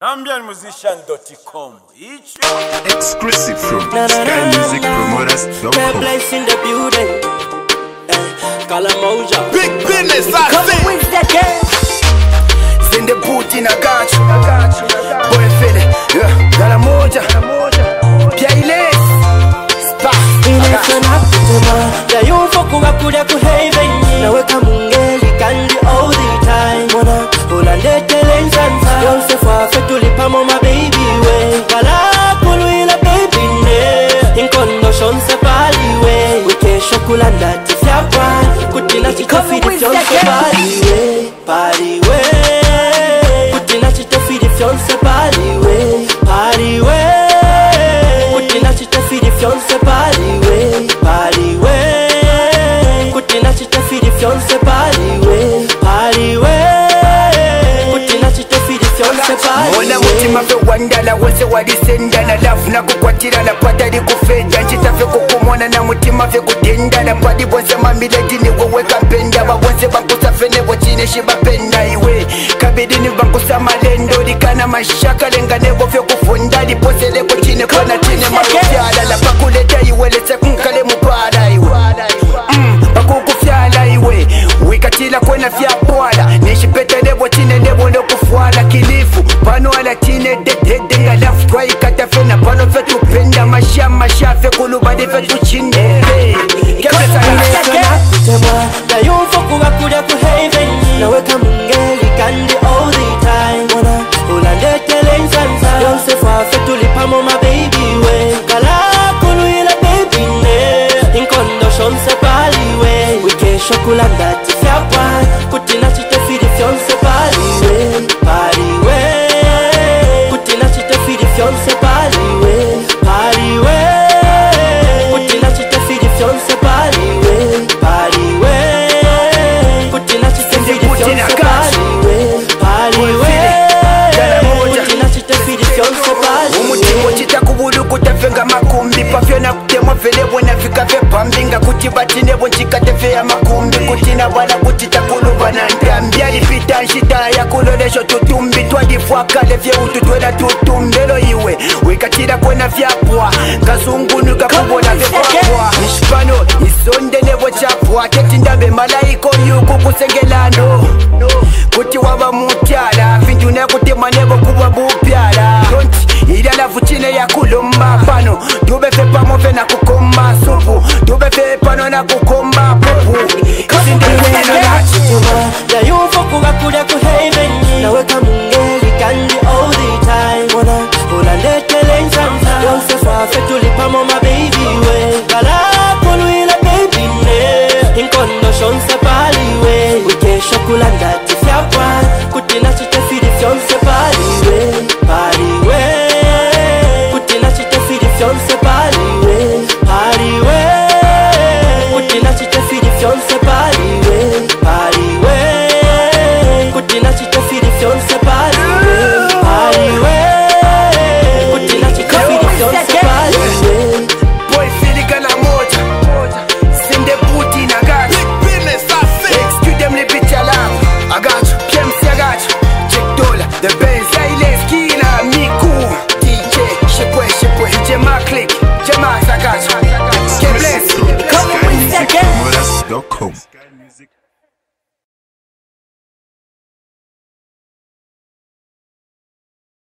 Zambianmusician.com. Each Exclusive from Na, na, na, Sky Music na. Promoters.com. That place in the building. Eh, Kalamoja. Big business, I Come with that gang. Sende buti na gacho Boy fede yeah. Galamoja Pia ile Spa Inefana kutema Ya yumfo kuwa kulia fafe tulipamo ma baby we Kala kuluila baby ne. Inkondo shonse pali we Wikesho kulanda tifyapa Kutina chitafidi fyonse pali we Pali we Kutina chitafidi fyonse pali we Pali we Kutina chitafidi fyonse pali mutima fe wandala wose walisendana lavu nakukwatirana patali kufenda ncitafe kukumona na mutima fe kudendana pali vose mamileti niwewekampenda vavose vankusafe nevo cine xivapenda iwe. Kabidini vankusa malendo likana maxaka lenga nevo fe kufunda. Liposeleko cine kona cine malufyala lapakuleta iwe leseknkale mupala iwe. Mm, vakukufyala iwe. Wikatila kwena fyala dedededega left right kata fena. Pano fetu penda masha masha fe kulubadi fetu chinde katefe ya makumbi kutina bwana kuti takulubana ndambi yalipita nshita yakulo lesho tutumbi twalifwaka levyeuthu twela tutumbelo iwe. Wikatila kwena vyapwa ngazungunuka kubona vyepapwa mishipano isondelebo chapwa tetindambe malaiko yuku kusengelano kuti wava mutyala vindu nakutemanebo kuva bupi. ndayumva kuba kure ku heavenyi nawe kamungeri kandi all the time. Bona urandetere inzanza yose fafe tulipamo mababy we barapulwila baby ne inkondosho nsepariwe ukesha kulandata welcome.